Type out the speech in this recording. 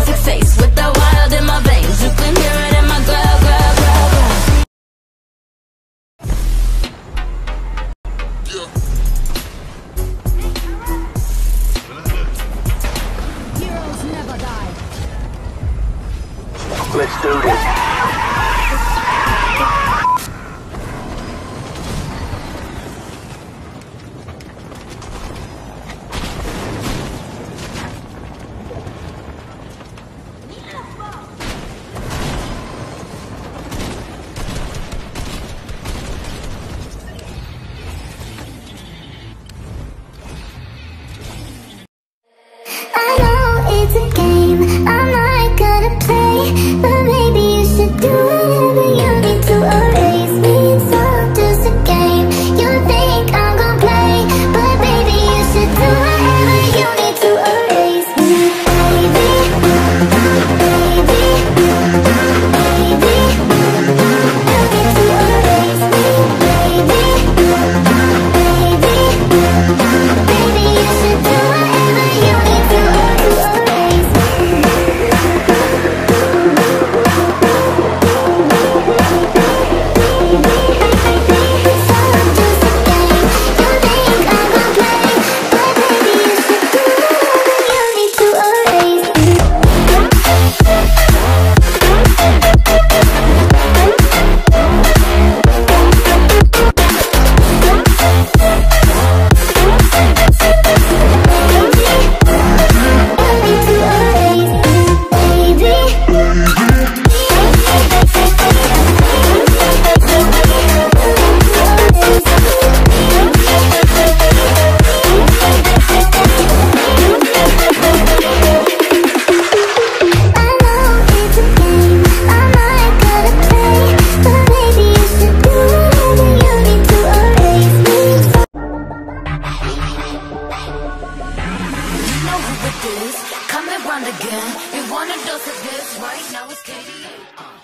perfect face with the wild in my veins. You can hear it in my girl, girl, girl, girl. Let's do this. like with this. Coming round again. You wanna dose of this right now? It's KDA.